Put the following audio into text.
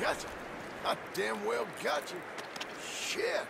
Gotcha. I damn well got you. Shit.